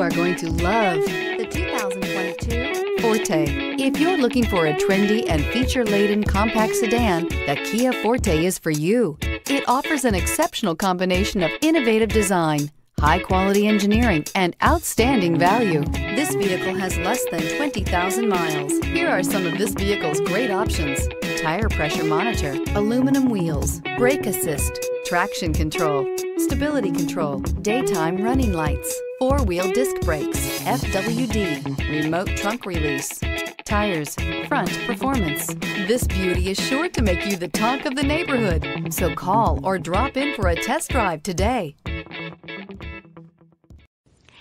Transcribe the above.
are going to love the 2022 Forte. If you're looking for a trendy and feature laden compact sedan, the Kia Forte is for you. It offers an exceptional combination of innovative design, high quality engineering, and outstanding value. This vehicle has less than 20,000 miles. Here are some of this vehicle's great options tire pressure monitor, aluminum wheels, brake assist, traction control, stability control, daytime running lights, four wheel disc brakes, FWD, remote trunk release. Tires, front performance. This beauty is sure to make you the talk of the neighborhood. So call or drop in for a test drive today.